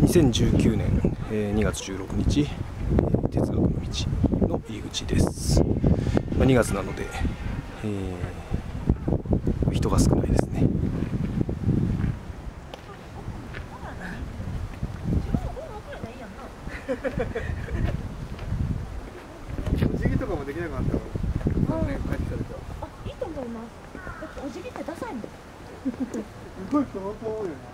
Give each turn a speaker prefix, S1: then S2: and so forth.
S1: 2019年、えー2月16日、えー哲学の道の入り口です、まあ、2月なので、えー人が少ないですね
S2: お辞儀とかもできなくなったから残帰ってきた時は
S3: あ、いいと思います。だってお辞儀ってダサいもん。
S2: すごいそのと思うよね